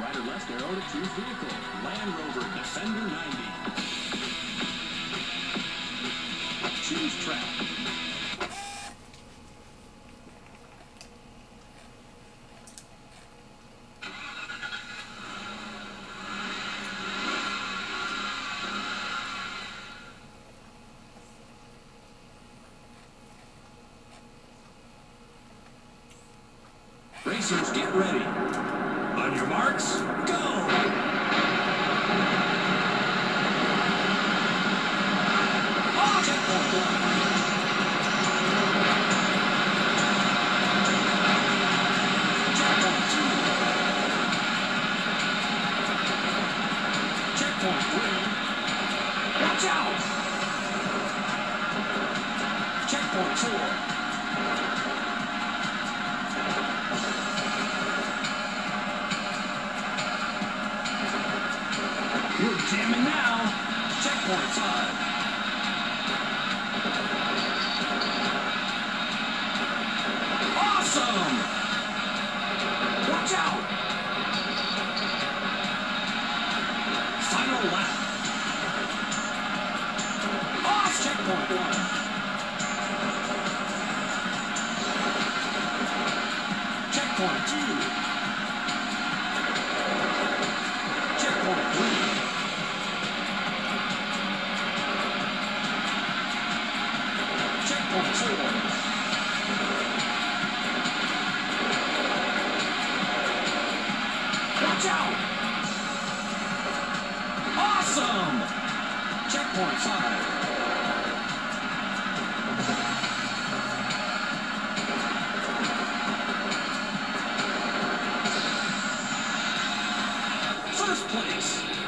Right or left arrow to choose vehicle. Land Rover Defender 90. Choose track. Racers, get ready. On your marks, go! Checkpoint one. You're jamming now. Checkpoint five. Awesome! Watch out! Final lap. Off checkpoint one. Checkpoint two. Watch out! Awesome! Checkpoint five. First place.